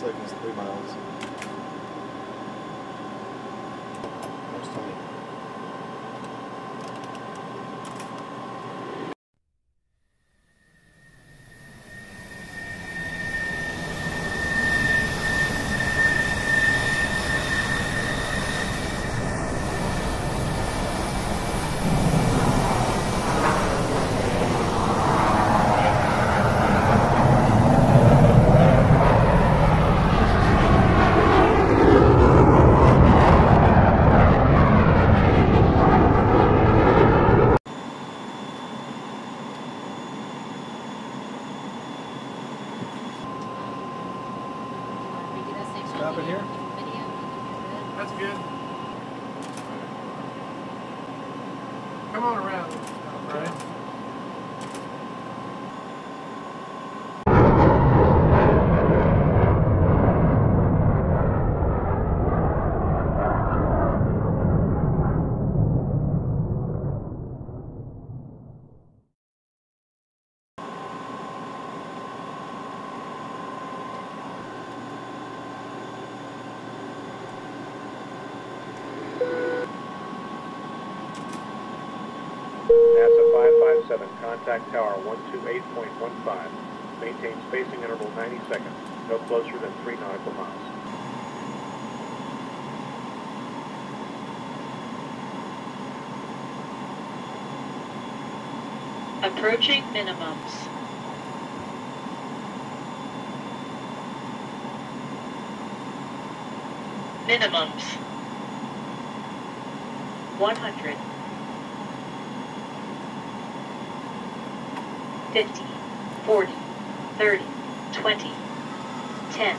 seconds, three miles. Stop it here? That's good. Come on around, Brian. NASA 557, contact tower 128.15. Maintain spacing interval 90 seconds, no closer than 3 nautical miles. Approaching minimums. Minimums. 100. 50, 40, 30, 20, 10,